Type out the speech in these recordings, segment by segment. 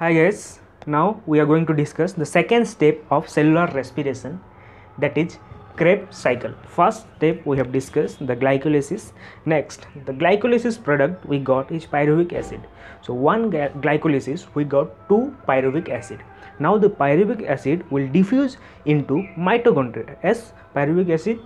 Hi guys, now we are going to discuss the second step of cellular respiration that is Krebs cycle. First step we have discussed the glycolysis. Next, the glycolysis product we got is pyruvic acid. So one glycolysis we got two pyruvic acid. Now the pyruvic acid will diffuse into mitochondria as pyruvic acid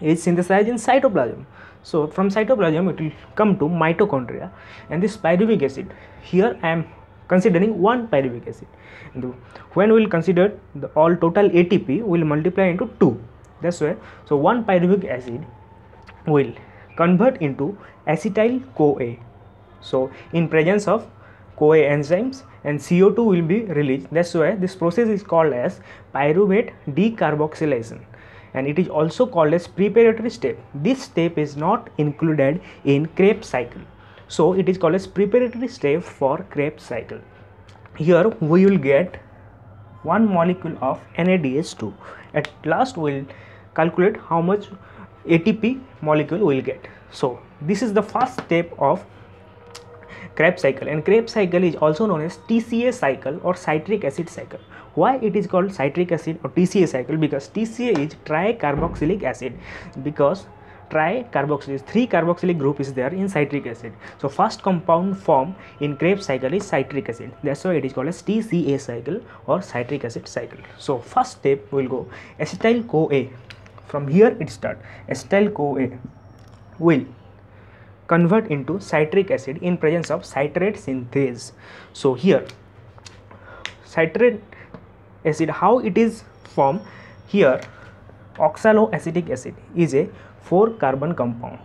is synthesized in cytoplasm. So from cytoplasm it will come to mitochondria and this pyruvic acid here I am considering one pyruvic acid. And when we will consider the all total ATP will multiply into 2. That's why so one pyruvic acid will convert into acetyl CoA. So in presence of CoA enzymes and CO2 will be released. That's why this process is called as pyruvate decarboxylation and it is also called as preparatory step. This step is not included in Krebs cycle. So it is called as preparatory step for Krebs cycle. Here we will get one molecule of NADH2. At last we will calculate how much ATP molecule we will get. So this is the first step of Krebs cycle and Krebs cycle is also known as TCA cycle or citric acid cycle. Why it is called citric acid or TCA cycle? Because TCA is tricarboxylic acid because tricarboxylic three carboxylic group is there in citric acid. So first compound form in Krebs cycle is citric acid. That's why it is called as TCA cycle or citric acid cycle. So first step will go acetyl CoA. From here it start acetyl CoA will convert into citric acid in presence of citrate synthase. So here citrate acid how it is formed here oxaloacetic acid is a 4 carbon compound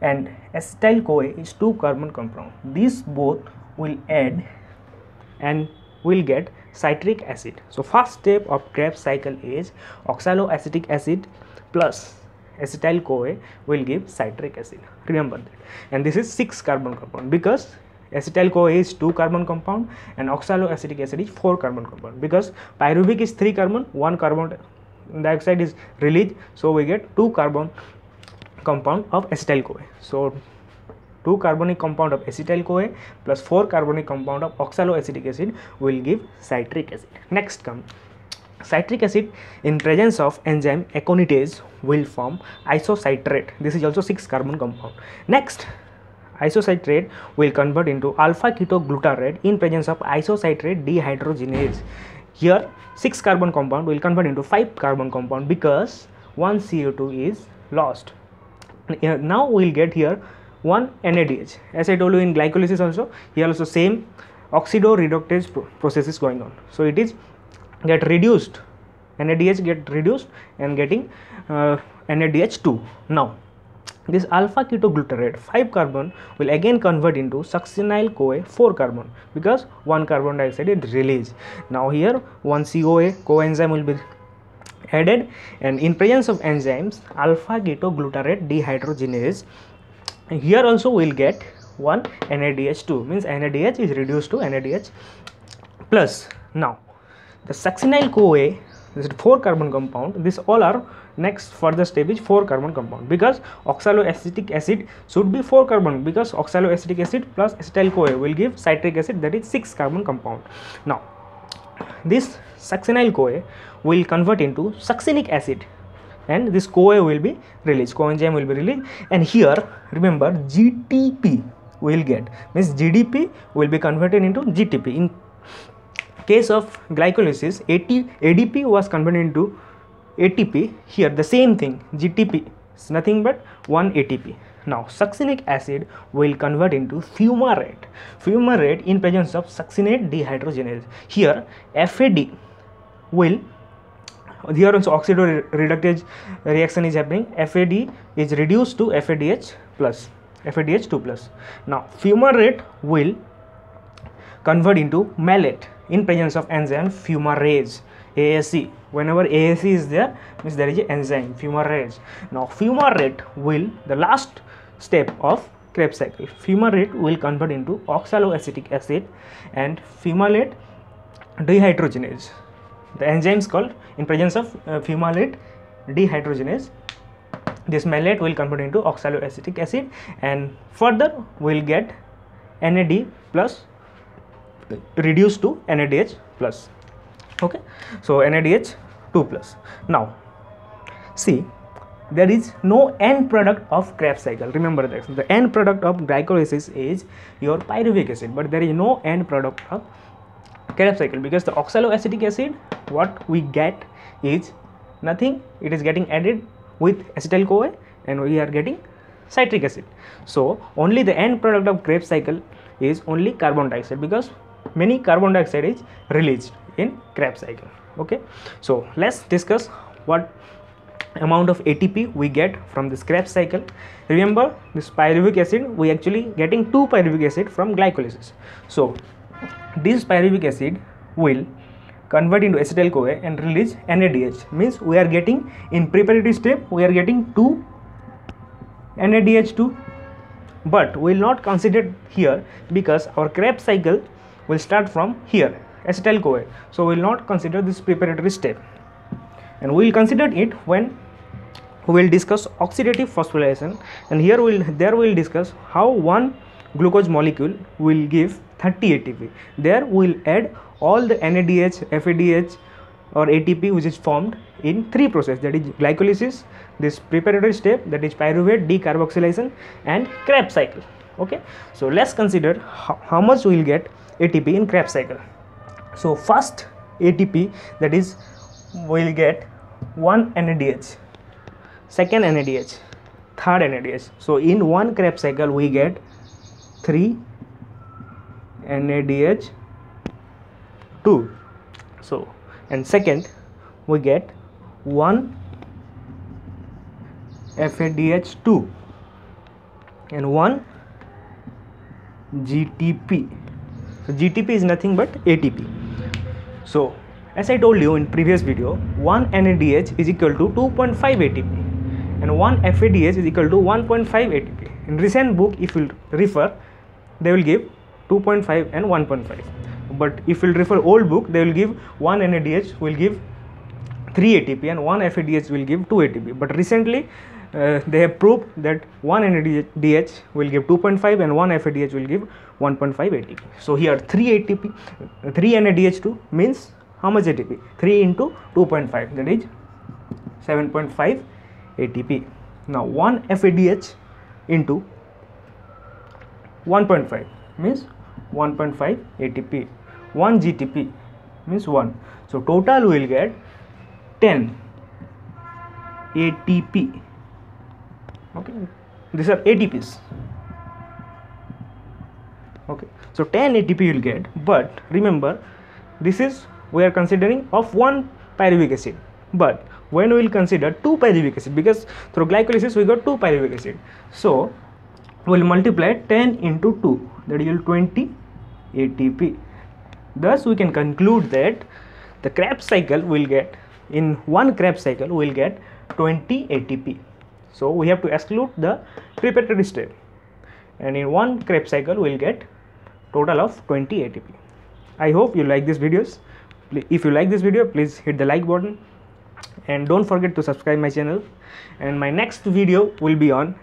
and acetyl CoA is 2 carbon compound. These both will add and will get citric acid. So first step of Krebs cycle is oxaloacetic acid plus acetyl CoA will give citric acid. Remember that. And this is 6 carbon compound because acetyl CoA is 2 carbon compound and oxaloacetic acid is 4 carbon compound because pyruvic is 3 carbon, 1 carbon dioxide is released so we get 2 carbon compound of acetyl CoA. So 2 carbonic compound of acetyl CoA plus 4 carbonic compound of oxaloacetic acid will give citric acid. Next come citric acid in presence of enzyme aconitase will form isocitrate. This is also 6 carbon compound. Next isocitrate will convert into alpha ketoglutarate in presence of isocitrate dehydrogenase. Here 6 carbon compound will convert into 5 carbon compound because one CO2 is lost. Now we will get here one NADH. As I told you in glycolysis also, here also same oxidoreductase process is going on. So it is get reduced, NADH get reduced and getting uh, NADH2. Now this alpha ketoglutarate 5 carbon will again convert into succinyl CoA 4 carbon because one carbon dioxide is released. Now here one CoA coenzyme will be added and in presence of enzymes alpha ketoglutarate dehydrogenase here also we will get one NADH2 means NADH is reduced to NADH plus now the succinyl CoA this is 4 carbon compound. This all are next further step is 4 carbon compound. Because oxaloacetic acid should be 4 carbon. Because oxaloacetic acid plus acetyl CoA will give citric acid that is 6 carbon compound. Now this succinyl CoA will convert into succinic acid. And this CoA will be released. Coenzyme will be released. And here remember GTP will get. Means GDP will be converted into GTP in case of glycolysis ADP was converted into ATP here the same thing GTP is nothing but 1 ATP now succinic acid will convert into fumarate. Fumarate in presence of succinate dehydrogenase. Here FAD will here also oxidoreductase reaction is happening. FAD is reduced to FADH plus. FADH2 plus. Now fumarate will convert into malate in presence of enzyme fumarase ASE whenever ASE is there means there is an enzyme fumarase. Now fumarate will the last step of Krebs cycle fumarate will convert into oxaloacetic acid and fumarate dehydrogenase. The enzyme is called in presence of uh, fumalate dehydrogenase this malate will convert into oxaloacetic acid and further will get NAD plus reduced to NADH plus. Okay? So NADH 2 plus. Now see there is no end product of Krebs cycle. Remember this the end product of glycolysis is your pyruvic acid but there is no end product of Krebs cycle because the oxaloacetic acid what we get is nothing. It is getting added with acetyl CoA and we are getting citric acid. So only the end product of Krebs cycle is only carbon dioxide because many carbon dioxide is released in Krebs cycle okay? So let's discuss what amount of ATP we get from this Krebs cycle. Remember this pyruvic acid we actually getting 2 pyruvic acid from glycolysis. So this pyruvic acid will convert into acetyl CoA and release NADH means we are getting in preparatory step we are getting 2 NADH2 but we will not consider here because our Krebs cycle will start from here. Acetyl CoA so we will not consider this preparatory step. And we will consider it when we will discuss oxidative phosphorylation. And here we will there we will discuss how one glucose molecule will give 30 ATP there we will add all the NADH, FADH or ATP which is formed in three process that is glycolysis this preparatory step that is pyruvate decarboxylation and Krebs cycle. Okay? So let's consider how, how much we will get ATP in Krebs cycle. So first ATP that is we will get one NADH second NADH third NADH so in one Krebs cycle we get 3 NADH 2 so and second we get 1 FADH2 and 1 GTP so GTP is nothing but ATP so as I told you in previous video 1 NADH is equal to 2.5 ATP and 1 FADH is equal to 1.5 ATP in recent book if you refer they will give 2.5 and 1.5 but if you refer old book they will give 1 NADH will give 3 ATP and 1 FADH will give 2 ATP but recently uh, they have proved that 1 NADH will give 2.5 and 1 FADH will give 1.5 ATP. So here 3 ATP, 3 NADH2 means how much ATP? 3 into 2.5 that is 7.5 ATP. Now 1 FADH into 1.5 means 1.5 ATP. 1 GTP means 1. So total we will get 10 ATP okay. These are ATPs okay. So 10 ATP you will get but remember this is we are considering of one pyruvic acid. But when we will consider two pyruvic acid because through glycolysis we got two pyruvic acid. So we will multiply 10 into 2 that is 20 ATP thus we can conclude that the Krebs cycle will get in one Krebs cycle we will get 20 ATP so we have to exclude the preparatory step and in one Krebs cycle we will get total of 20 ATP. I hope you like these videos. If you like this video please hit the like button and don't forget to subscribe my channel and my next video will be on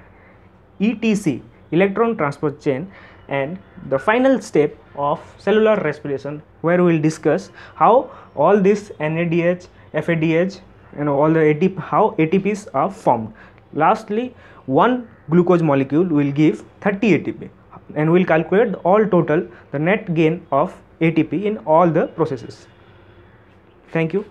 ETC electron transport chain and the final step of cellular respiration where we will discuss how all this NADH, FADH and all the ATP how ATPs are formed Lastly, one glucose molecule will give 30 ATP and we will calculate all total the net gain of ATP in all the processes. Thank you.